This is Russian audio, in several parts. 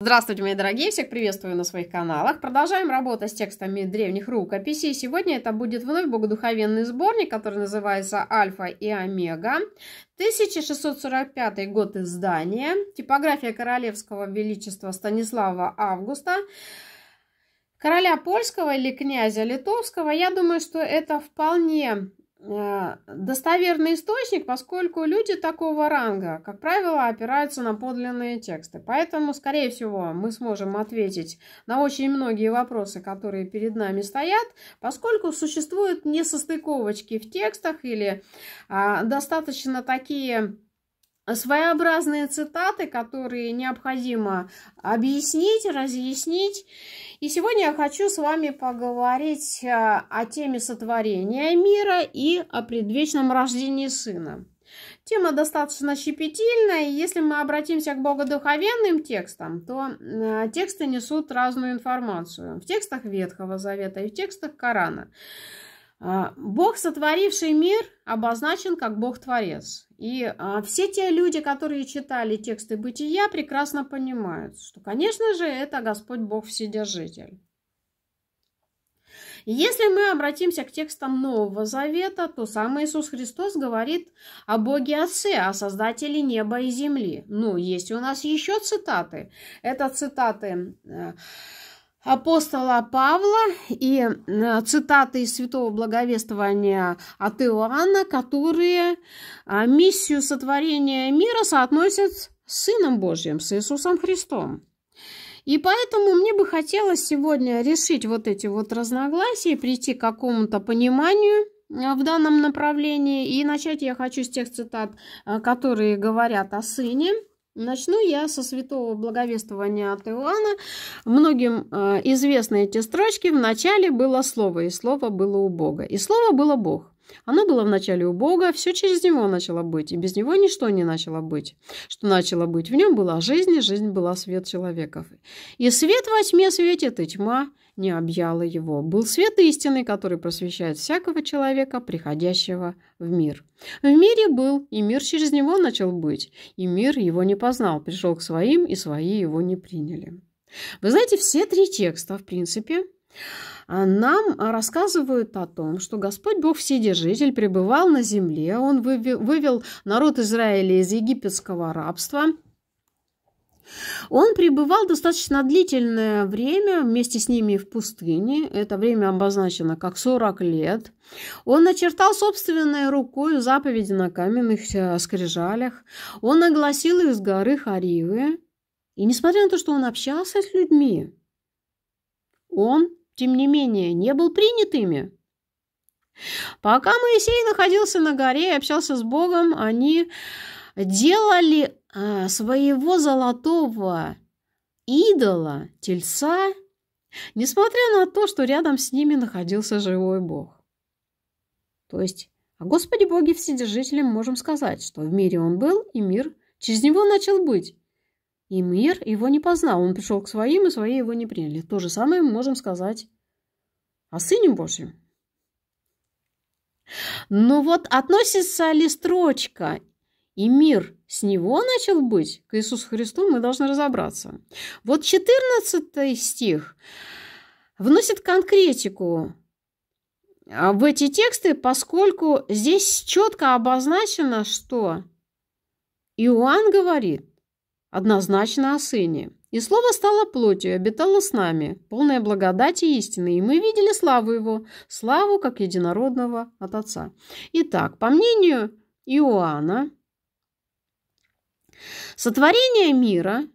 Здравствуйте, мои дорогие! Всех приветствую на своих каналах. Продолжаем работать с текстами древних рукописей. Сегодня это будет вновь богодуховенный сборник, который называется «Альфа и Омега». 1645 год издания. Типография Королевского Величества Станислава Августа. Короля польского или князя литовского. Я думаю, что это вполне достоверный источник, поскольку люди такого ранга, как правило, опираются на подлинные тексты. Поэтому, скорее всего, мы сможем ответить на очень многие вопросы, которые перед нами стоят, поскольку существуют несостыковочки в текстах или а, достаточно такие своеобразные цитаты, которые необходимо объяснить, разъяснить. И сегодня я хочу с вами поговорить э, о теме сотворения мира и о предвечном рождении Сына. Тема достаточно щепетильная, и если мы обратимся к богодуховенным текстам, то э, тексты несут разную информацию. В текстах Ветхого Завета и в текстах Корана. А, Бог, сотворивший мир, обозначен как Бог-творец. И а, все те люди, которые читали тексты бытия, прекрасно понимают, что, конечно же, это Господь Бог Вседержитель. если мы обратимся к текстам Нового Завета, то сам Иисус Христос говорит о Боге Отце, о Создателе неба и земли. Ну, есть у нас еще цитаты. Это цитаты э, апостола Павла и э, цитаты из Святого Благовествования от Иоанна, которые э, миссию сотворения мира соотносят с Сыном Божьим, с Иисусом Христом. И поэтому мне бы хотелось сегодня решить вот эти вот разногласия, прийти к какому-то пониманию э, в данном направлении. И начать я хочу с тех цитат, которые говорят о Сыне – Начну я со святого благовествования от Иоанна. Многим э, известны эти строчки. В начале было Слово, и Слово было у Бога. И Слово было Бог. Оно было начале у Бога, все через Него начало быть, и без Него ничто не начало быть. Что начало быть? В Нем была жизнь, и жизнь была свет человеков. И свет во тьме светит, и тьма не объяла его. Был свет истины, который просвещает всякого человека, приходящего в мир. В мире был, и мир через него начал быть, и мир его не познал, пришел к своим, и свои его не приняли. Вы знаете, все три текста, в принципе, нам рассказывают о том, что Господь Бог Вседержитель пребывал на земле, Он вывел народ Израиля из египетского рабства – он пребывал достаточно длительное время вместе с ними в пустыне. Это время обозначено как 40 лет. Он начертал собственной рукой заповеди на каменных э, скрижалях. Он огласил их с горы Харивы. И несмотря на то, что он общался с людьми, он, тем не менее, не был принят ими. Пока Моисей находился на горе и общался с Богом, они делали а, своего золотого идола, тельца, несмотря на то, что рядом с ними находился живой Бог. То есть о Господе Боге Вседержителем можем сказать, что в мире Он был, и мир через Него начал быть. И мир его не познал. Он пришел к своим, и свои его не приняли. То же самое мы можем сказать о Сыне Божьем. Но вот относится ли строчка и мир с него начал быть, к Иисусу Христу, мы должны разобраться. Вот 14 стих вносит конкретику а, в эти тексты, поскольку здесь четко обозначено, что Иоанн говорит однозначно о Сыне. И Слово стало плотью и обитало с нами, полное благодати и истины, и мы видели славу Его, славу как единородного от Отца. Итак, по мнению Иоанна, Сотворение мира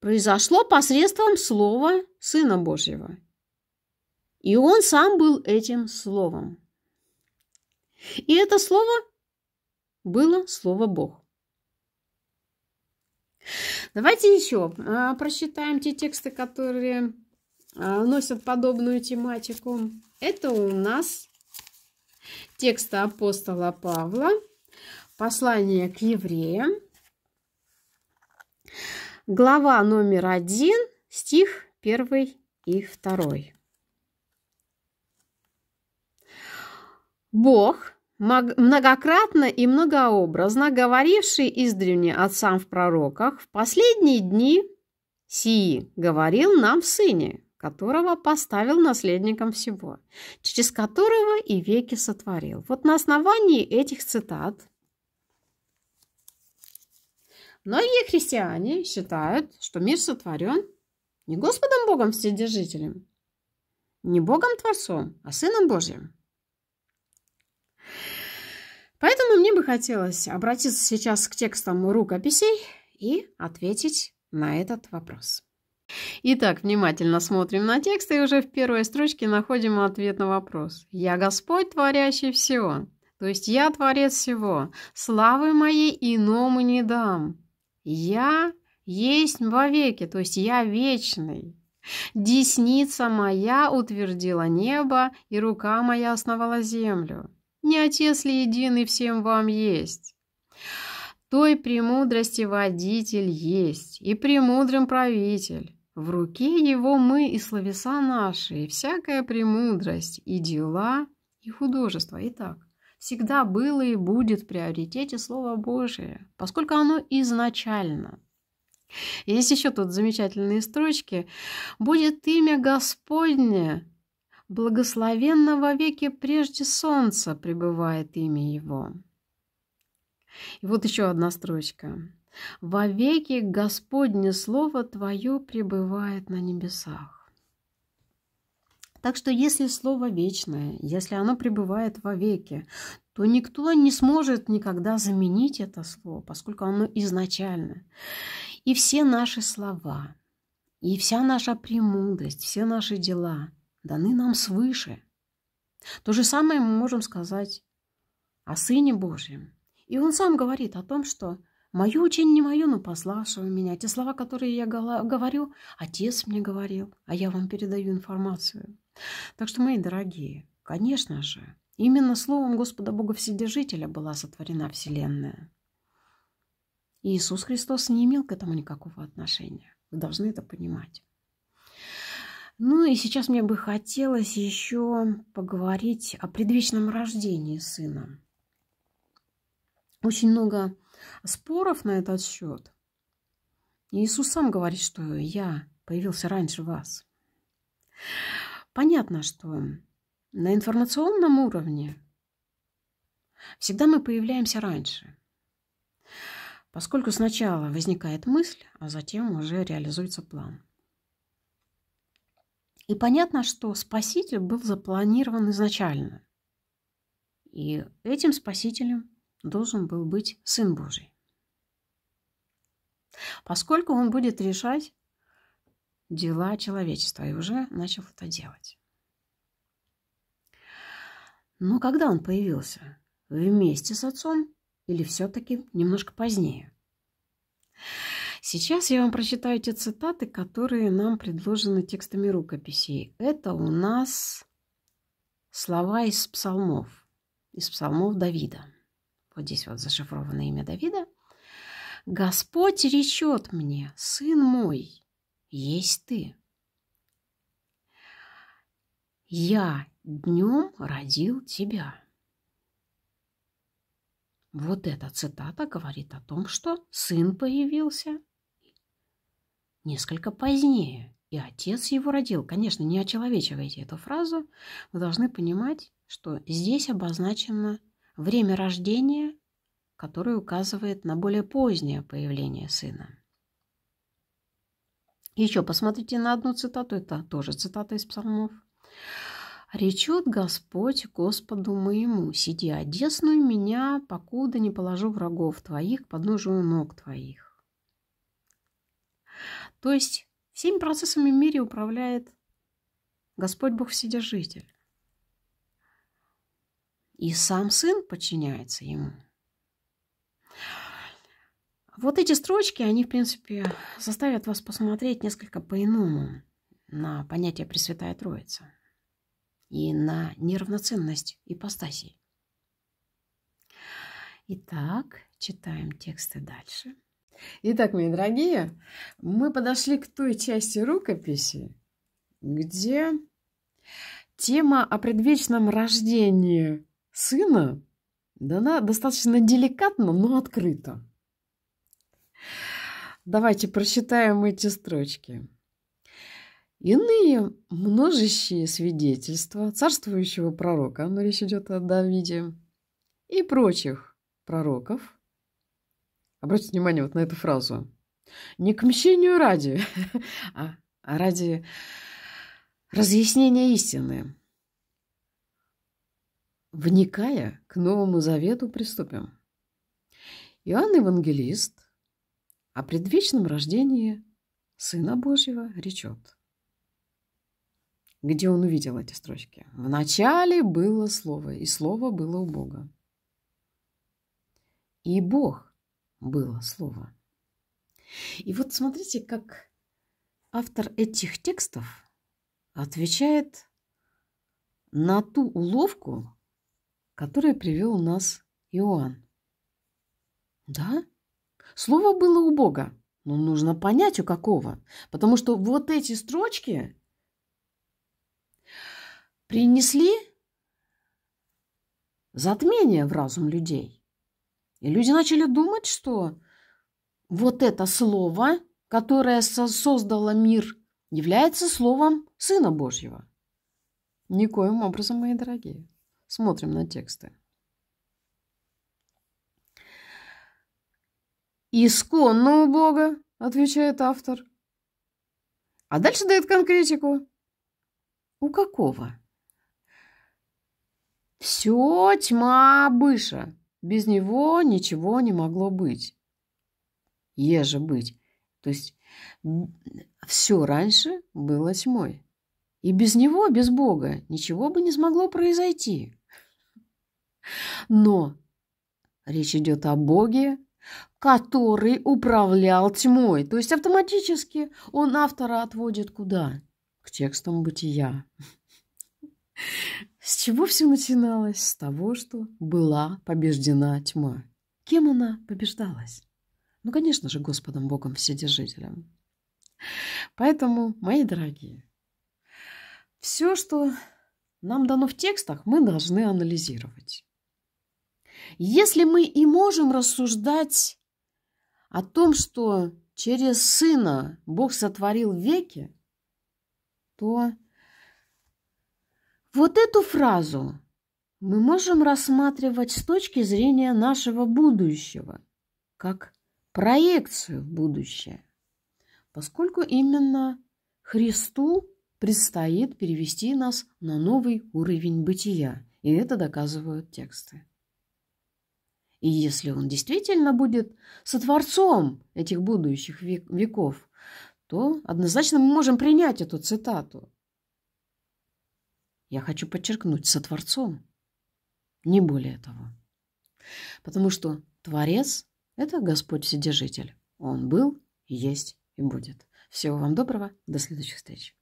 произошло посредством Слова Сына Божьего. И Он сам был этим Словом. И это Слово было Слово Бог. Давайте еще а, прочитаем те тексты, которые а, носят подобную тематику. Это у нас тексты апостола Павла, послание к евреям, Глава номер один, стих первый и второй. Бог, многократно и многообразно говоривший издревне отцам в пророках, в последние дни сии говорил нам в Сыне, которого поставил наследником всего, через которого и веки сотворил. Вот на основании этих цитат многие христиане считают, что мир сотворен не Господом Богом Вседержителем, не Богом Творцом, а Сыном Божьим. Поэтому мне бы хотелось обратиться сейчас к текстам рукописей и ответить на этот вопрос. Итак, внимательно смотрим на текст и уже в первой строчке находим ответ на вопрос. «Я Господь, творящий все». То есть «Я творец всего, славы моей иному не дам». «Я есть вовеки», то есть «Я вечный». «Десница моя утвердила небо, и рука моя основала землю». Не Отец ли единый всем вам есть? Той премудрости водитель есть, и премудрым правитель. В руке его мы и словеса наши, и всякая премудрость, и дела, и художество. Итак, всегда было и будет в приоритете Слово Божие, поскольку оно изначально. Есть еще тут замечательные строчки. «Будет имя Господне, благословенно во веки прежде солнца пребывает имя его». И вот еще одна строчка. Во веки Господне Слово Твое пребывает на небесах. Так что если Слово вечное, если оно пребывает во веки, то никто не сможет никогда заменить это Слово, поскольку оно изначально. И все наши слова, и вся наша премудрость, все наши дела даны нам свыше. То же самое мы можем сказать о Сыне Божьем. И Он сам говорит о том, что Мое учение не мое, но пославшего меня. Те слова, которые я говорю, Отец мне говорил, а я вам передаю информацию. Так что, мои дорогие, конечно же, именно словом Господа Бога Вседержителя была сотворена Вселенная. Иисус Христос не имел к этому никакого отношения. Вы должны это понимать. Ну и сейчас мне бы хотелось еще поговорить о предвечном рождении Сына. Очень много споров на этот счет. Иисус сам говорит, что я появился раньше вас. Понятно, что на информационном уровне всегда мы появляемся раньше, поскольку сначала возникает мысль, а затем уже реализуется план. И понятно, что Спаситель был запланирован изначально. И этим Спасителем должен был быть Сын Божий. Поскольку он будет решать дела человечества и уже начал это делать. Но когда он появился? Вместе с отцом или все-таки немножко позднее? Сейчас я вам прочитаю эти цитаты, которые нам предложены текстами рукописей. Это у нас слова из псалмов, из псалмов Давида вот здесь вот зашифровано имя Давида, «Господь речет мне, сын мой, есть ты. Я днем родил тебя». Вот эта цитата говорит о том, что сын появился несколько позднее, и отец его родил. Конечно, не очеловечивайте эту фразу. Вы должны понимать, что здесь обозначено время рождения, которое указывает на более позднее появление сына. Еще посмотрите на одну цитату, это тоже цитата из псалмов. «Речет Господь Господу моему, сиди одесную меня, покуда не положу врагов твоих под ножу ног твоих». То есть всеми процессами в мире управляет Господь Бог Вседержитель. И сам сын подчиняется ему. Вот эти строчки, они, в принципе, заставят вас посмотреть несколько по-иному на понятие Пресвятая Троица и на неравноценность ипостасей. Итак, читаем тексты дальше. Итак, мои дорогие, мы подошли к той части рукописи, где тема о предвечном рождении сына дана достаточно деликатно, но открыто. Давайте прочитаем эти строчки. Иные множащие свидетельства царствующего пророка, но речь идет о Давиде, и прочих пророков. Обратите внимание вот на эту фразу. Не к мщению ради, а ради разъяснения истины. Вникая к Новому Завету, приступим. Иоанн Евангелист о предвечном рождении Сына Божьего речет. Где он увидел эти строчки? В начале было Слово, и Слово было у Бога. И Бог было Слово. И вот смотрите, как автор этих текстов отвечает на ту уловку, которую привел нас Иоанн. Да, слово было у Бога, но нужно понять, у какого. Потому что вот эти строчки принесли затмение в разум людей. И люди начали думать, что вот это слово, которое создало мир, является словом Сына Божьего. Никоим образом, мои дорогие. Смотрим на тексты. «Исконно у Бога», — отвечает автор. А дальше дает конкретику. У какого? Все тьма быша. Без него ничего не могло быть. Еже быть. То есть все раньше было тьмой. И без него, без Бога, ничего бы не смогло произойти. Но речь идет о Боге, который управлял тьмой. То есть автоматически он автора отводит куда? К текстам бытия. С чего все начиналось? С того, что была побеждена тьма. Кем она побеждалась? Ну, конечно же, Господом Богом Вседержителем. Поэтому, мои дорогие, все, что нам дано в текстах, мы должны анализировать. Если мы и можем рассуждать о том, что через Сына Бог сотворил веки, то вот эту фразу мы можем рассматривать с точки зрения нашего будущего, как проекцию в будущее, поскольку именно Христу предстоит перевести нас на новый уровень бытия, и это доказывают тексты. И если он действительно будет сотворцом этих будущих веков, то однозначно мы можем принять эту цитату. Я хочу подчеркнуть, сотворцом, не более того. Потому что Творец – это Господь Вседержитель. Он был, есть и будет. Всего вам доброго, до следующих встреч.